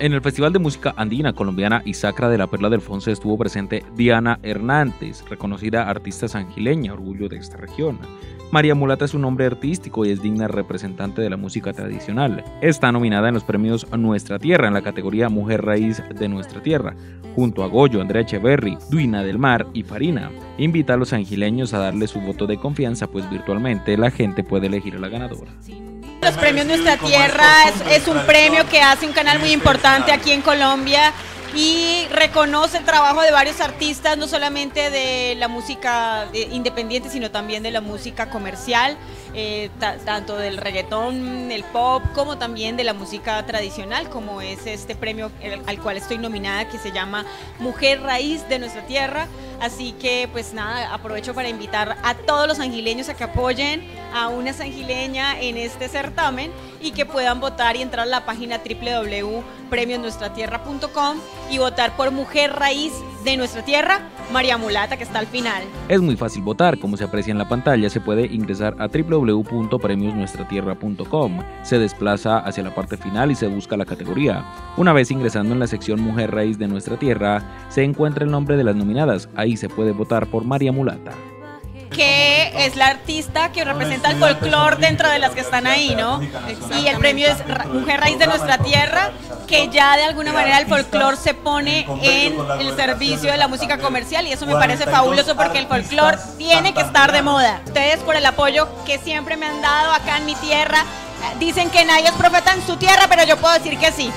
En el Festival de Música Andina Colombiana y Sacra de la Perla del Fonse estuvo presente Diana Hernández, reconocida artista sangileña, orgullo de esta región. María Mulata es un nombre artístico y es digna representante de la música tradicional. Está nominada en los premios Nuestra Tierra en la categoría Mujer Raíz de Nuestra Tierra, junto a Goyo, Andrea Echeverry, Duina del Mar y Farina. Invita a los angileños a darle su voto de confianza, pues virtualmente la gente puede elegir a la ganadora. Los premios Nuestra Tierra es, es, un premio que hace un canal muy importante aquí en Colombia y reconoce el trabajo de varios artistas, no solamente de la música independiente, sino también de la música comercial, eh, tanto del reggaetón, el pop, como también de la música tradicional, como es este premio al cual estoy nominada que se llama Mujer Raíz de Nuestra Tierra. Así que pues nada, aprovecho para invitar a todos los angileños a que apoyen a una sangileña en este certamen y que puedan votar y entrar a la página www.premiosnuestratierra.com y votar por Mujer Raíz de Nuestra Tierra, María Mulata, que está al final. Es muy fácil votar, como se aprecia en la pantalla, se puede ingresar a www.premiosnuestratierra.com, se desplaza hacia la parte final y se busca la categoría. Una vez ingresando en la sección Mujer Raíz de Nuestra Tierra, se encuentra el nombre de las nominadas, ahí se puede votar por María Mulata que es la artista que representa el folclore dentro de las que están ahí, ¿no? Y el premio es Mujer Raíz de Nuestra Tierra, que ya de alguna manera el folclore se pone en el servicio de la música comercial y eso me parece fabuloso porque el folclore tiene que estar de moda. Ustedes por el apoyo que siempre me han dado acá en mi tierra, dicen que nadie es profeta en su tierra, pero yo puedo decir que sí.